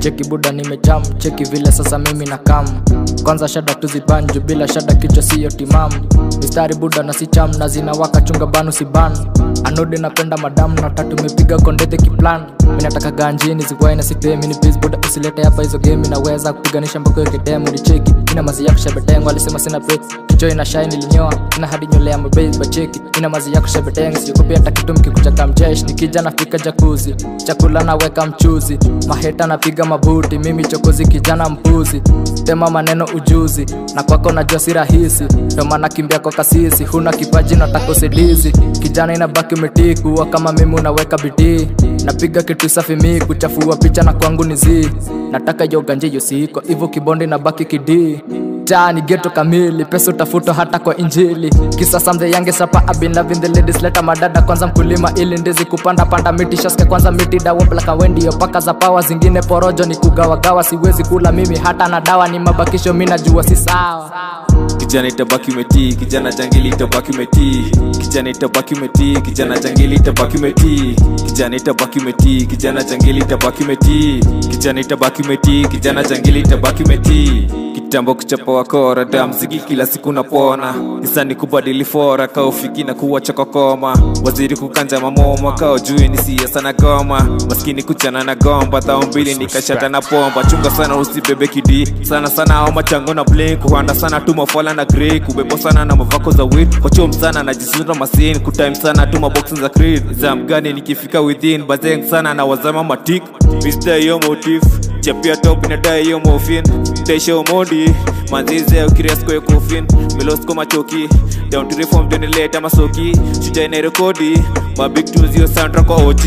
Cheki buda nimejam cheki vile sasa mimi na kam. Kwanza shada tuzibanju bila shada kichwa siyo timamu. Mistari buda na sicham na zinawaka chunga banu si ban anode napenda madamu na tatu mepiga kondete kiplan minataka ganjini ziwaina sitemi ni bis buda usilete hapa hizo gemi naweza kupiganisha mbako yokedemu ni cheki. Ina mazi ya kushabetengo alisema sina pe kichwa na shine ilinyoa na hadi nywele ya mabase bacheki ina mazi ya kushebetengo siogopi hata kitu mkikuchaka mjesh nikija nafika jakuzi chakula naweka mchuzi. Maheta napiga mabuti mimi chokozi kijana mpuzi. Tema maneno ujuzi na kwako najua si rahisi. Ndo maana kimbia kwa kasisi huna kipaji nataka sedizi kijana inabaki umetikuwa kama mimi unaweka bidii napiga kitu safi mi kuchafua picha na kwangu ni zii. Nataka yoganje yosiko hivyo kibondi nabaki kidii jani geto kamili. Pesa utafuta hata kwa injili. Kisa samthe yange sapa I've loving the ladies. Leta madada kwanza mkulima ili ndizi kupanda panda miti. Shaske kwanza miti dawa blaka wendio paka za pawa zingine porojo ni kugawagawa. Siwezi kula mimi hata na dawa ni mabakisho. Mi najua si sawa. Kijana itabaki umetii kijana jangili itabaki umetii. Kijana itabaki umetii kijana jangili itabaki umetii. Kijana itabaki umetii kijana jangili itabaki umetii. Kijana itabaki umetii kijana jangili itabaki umetii kitambo kuchapa wakora damzigi kila siku napona isani kubadili fora kaufiki na kuwa chokokoma waziri kukanja mamoma kaojui ni siasa na goma. Maskini kuchana na gomba thao mbili nikashata na pomba. Chunga sana usibebe kidi. Sana sana au machango na blink. Kuhanda sana tu mafala na grey kubebo sana na mavako za wit kochom sana na jisunda masin. Kutime sana tu maboxing za creed. Zamgani nikifika within? Bazeng sana na wazama matik. Mr. yo motif chapia top inadai yo mofin tesho modi. Manzize ukiriasko ya kofin milosko machoki. Down to reform donileta masoki. Shuja rekodi. Mabig tuzio sandra kwa OG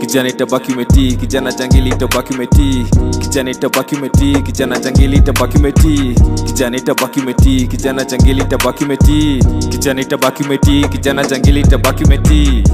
kijana itabaki umetii kijana jangili itabaki umetii kijana itabaki umetii kijana jangili itabaki umetii kijana itabaki umetii kijana jangili itabaki umetii kijana itabaki umetii kijana jangili itabaki umetii